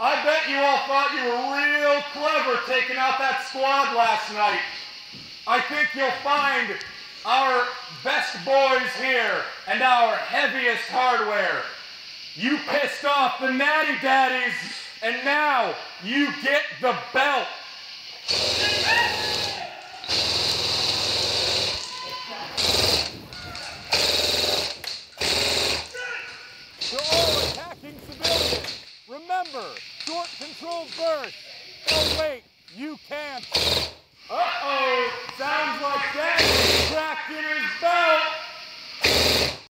I bet you all thought you were real clever taking out that squad last night. I think you'll find our best boys here and our heaviest hardware. You pissed off the natty daddies, and now you get the belt. To all attacking remember, short controlled burst. Oh wait, you can't.